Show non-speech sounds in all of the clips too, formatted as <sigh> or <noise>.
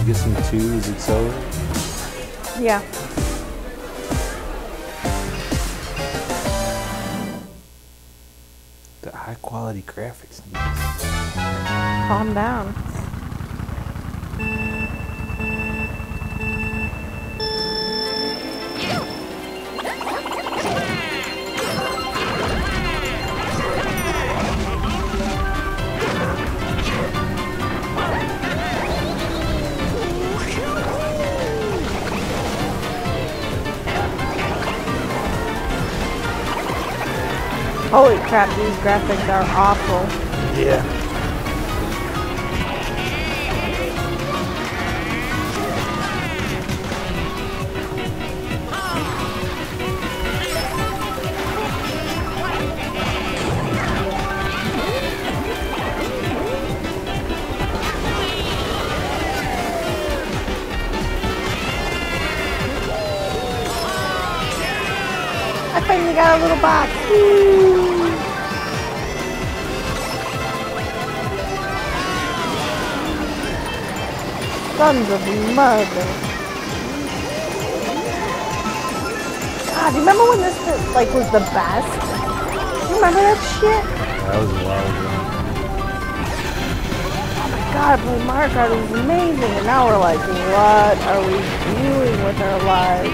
I'm guessing two is accelerate. Yeah. The high quality graphics. Calm down. Crap, these graphics are awful. Yeah. I finally got a little box. Woo. Sons of mother. God, do you remember ah, when this like was the best? You remember that shit? That was ago. Oh my god, Blue Mario Kart was amazing, and now we're like, what are we doing with our lives?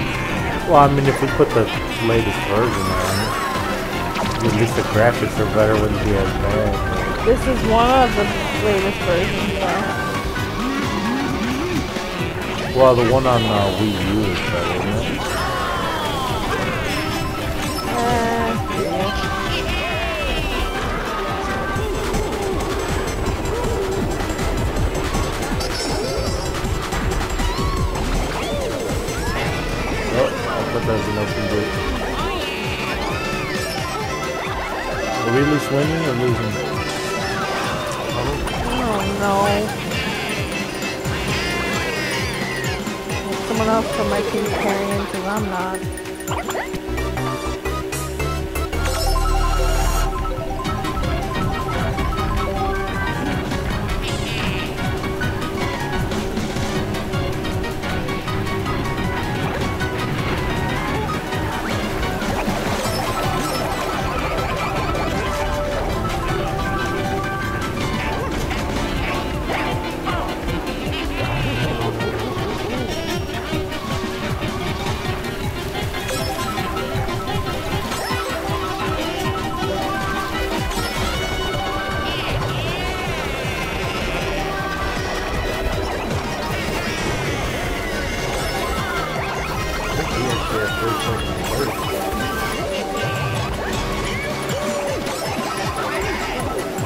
Well, I mean, if we put the latest version on it, at least the graphics are better. Wouldn't be as bad. This is one of the latest versions, Well, the one on uh, Wii U is better, isn't it? Oh, I thought that was an open. Are we at least winning or losing? Oh no. Someone else from my team carrying because I'm not.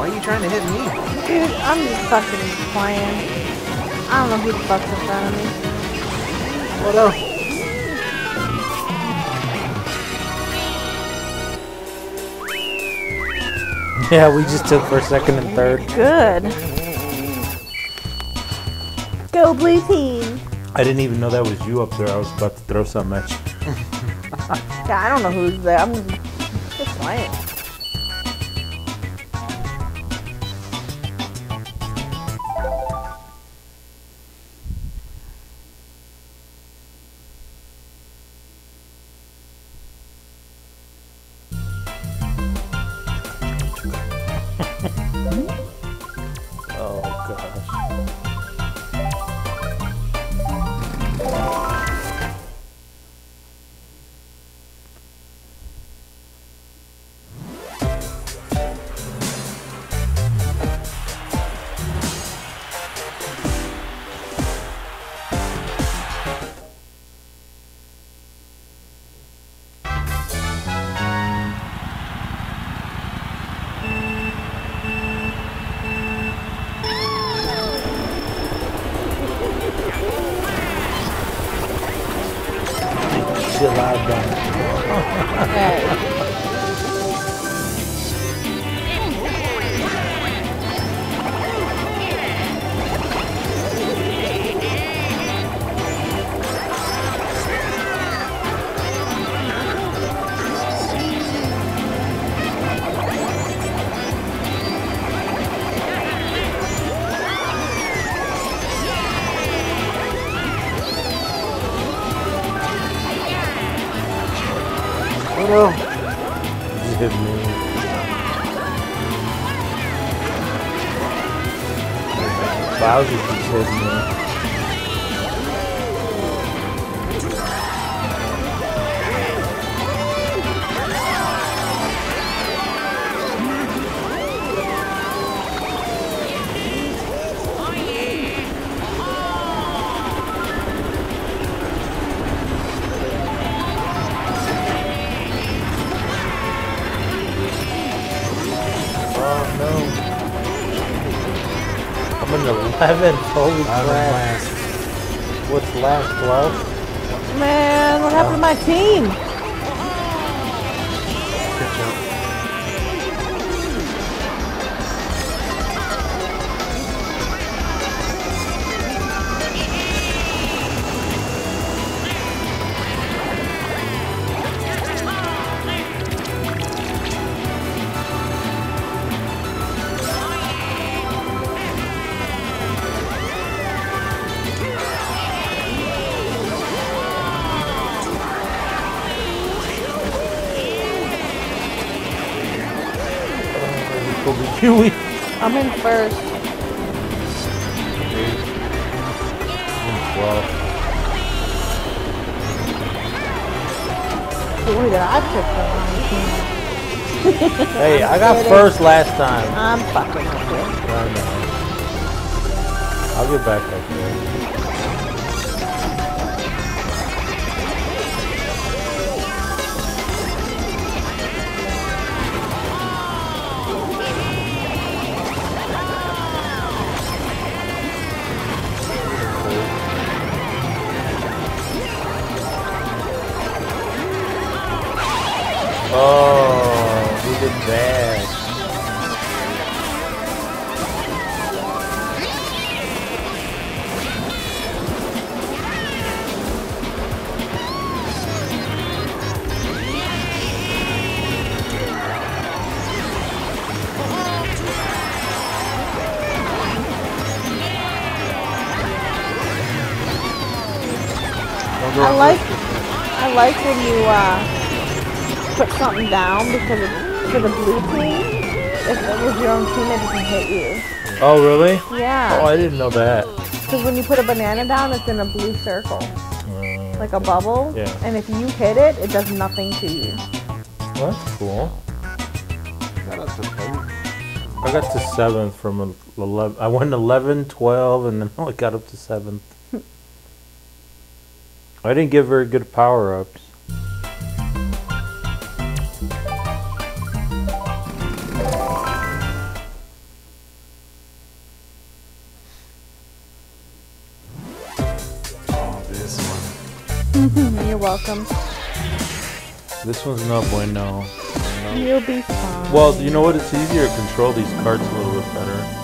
Why are you trying to hit me? Dude, I'm just fucking playing. I don't know who the fuck's in front of me. What else? Yeah, we just took first, second, and third. Good. Go blue team. I didn't even know that was you up there. I was about to throw something at you. <laughs> Yeah, I don't know who's there. I'm just playing. Out, done. Hey. no. You hit me. Bowser just hit me. <laughs> 11, holy crap. What's last, 12? Man, what happened to my team? Kobe Chewy. <laughs> I'm in first. Well, Boy, did I pick the wrong hey, I got kidding. first last time. I'm fucking with you. I know. I'll get back up there. I like. I like when you uh, put something down because it's for the blue team. If it was your own team, it doesn't hit you. Oh, really? Yeah. Oh, I didn't know that. because when you put a banana down, it's in a blue circle, Uh, like a bubble. Yeah. And if you hit it, it does nothing to you. well, that's cool. Got up to third. I got to seventh from 11. I went 11, 12, and then <laughs> I got up to seventh. I didn't get very good power ups. Oh, this one. Mm-hmm, you're welcome. This one's not bueno. You'll be fine. Well, you know what? It's easier to control these cards a little bit better.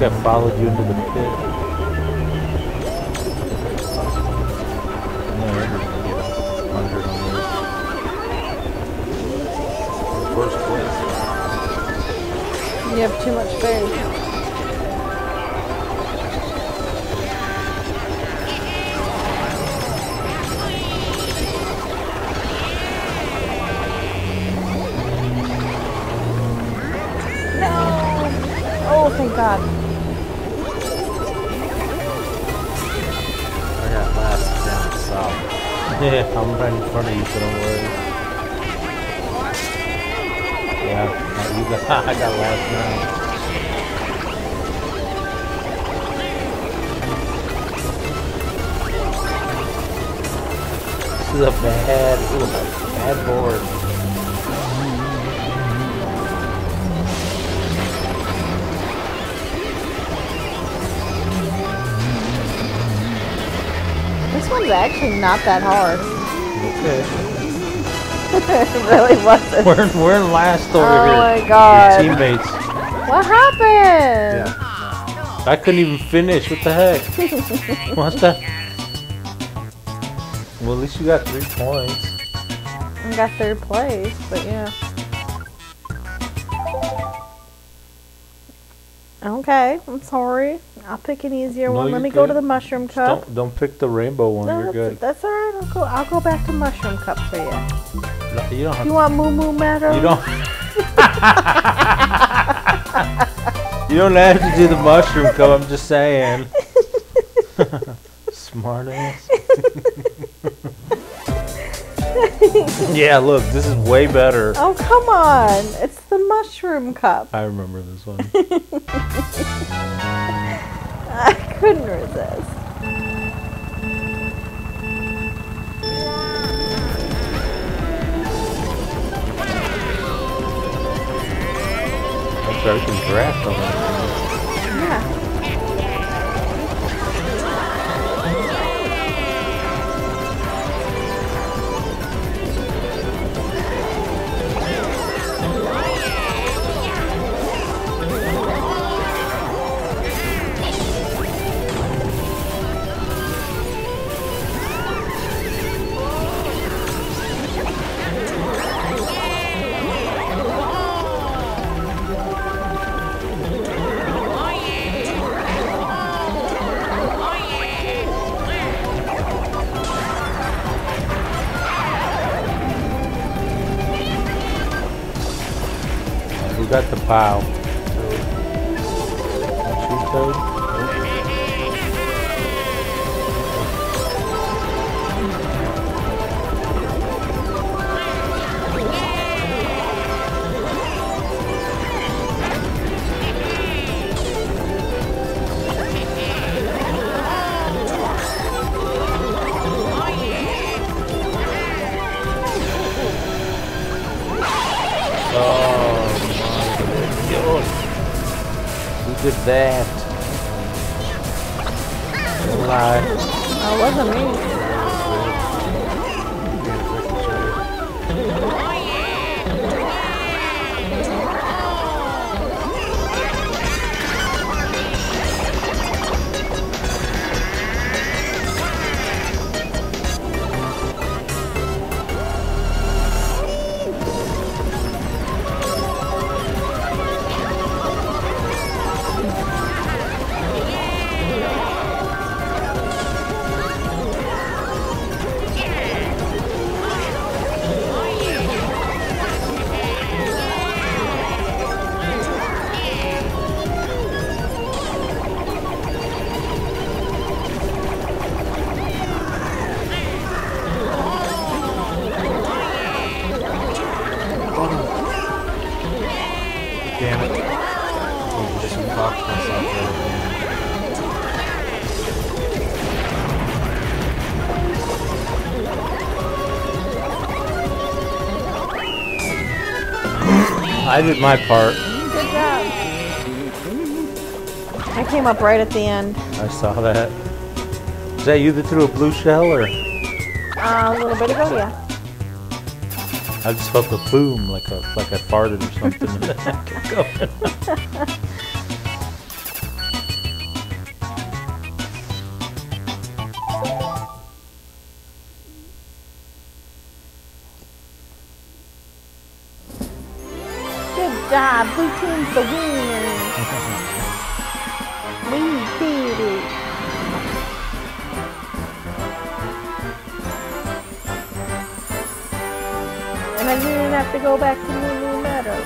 Think I followed you into the pit. No, I didn't get 100 on this. First place. you have too much space. No! Oh, thank God. Yeah, I'm right in front of you, so don't worry. Yeah, <laughs> you got, <laughs> I got last now. This is a bad, ooh, bad board. This actually not that hard. Okay. it <laughs> really wasn't. We're, we're last over Oh here. Oh my Your god. teammates. What happened? Yeah. I couldn't even finish. What the heck? <laughs> what the? Well, at least you got three points. I got third place, but yeah. Okay, I'm sorry. I'll pick an easier No, one. Let me go to the mushroom cup. Don't don't pick the rainbow one. No, You're good. that's alright. I'll go. I'll go back to mushroom cup for you. No, you don't have. You want Moo Moo Meadow? You don't. <laughs> you don't have to do the mushroom cup. I'm just saying. <laughs> Smart ass. <laughs> yeah, look, this is way better. Oh come on! It's the mushroom cup. I remember this one. Couldn't resist. I can draft on that. Got the bow. Shoot those. I did my part. Good job. I came up right at the end. I saw that. Is that you that threw a blue shell, or Uh, a little bit ago, yeah. I just felt the boom, like a like I farted or something. <laughs> <laughs> <laughs> job. Blue team's the winner. we did it. And I didn't have to go back to Moo Moo Meadow.